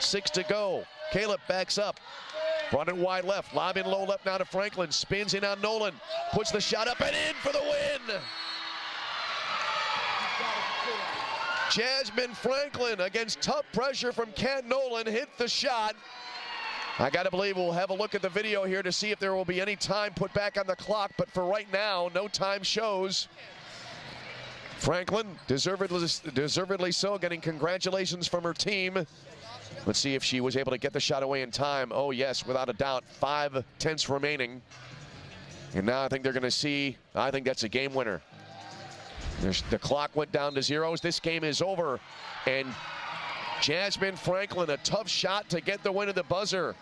Six to go. Calip backs up. Brought it wide left. Lob in low left now to Franklin. Spins in on Nolan. Puts the shot up and in for the win. Jasmine Franklin against tough pressure from Ken Nolan hit the shot. I got to believe we'll have a look at the video here to see if there will be any time put back on the clock, but for right now, no time shows. Franklin, deservedly, deservedly so, getting congratulations from her team. Let's see if she was able to get the shot away in time. Oh, yes, without a doubt. Five tenths remaining. And now I think they're going to see, I think that's a game winner. There's, the clock went down to zeros. This game is over. And Jasmine Franklin, a tough shot to get the win at the buzzer.